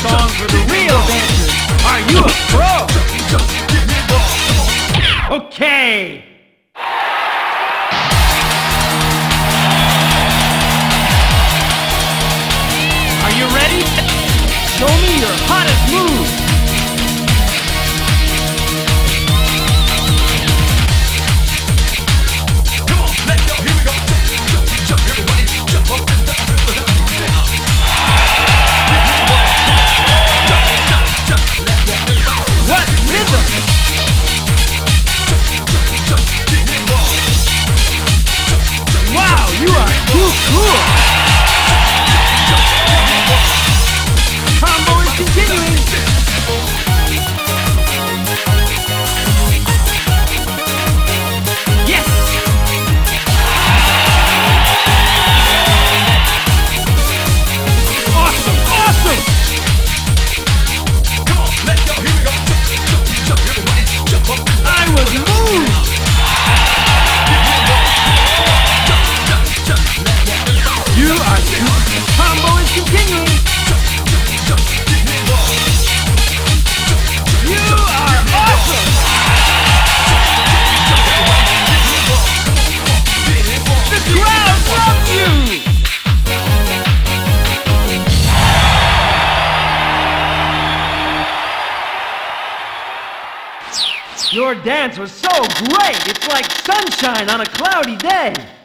song for the real dancers. Are you a pro? Okay. Are you ready? Show me your hottest move. Cool! Your dance was so great! It's like sunshine on a cloudy day!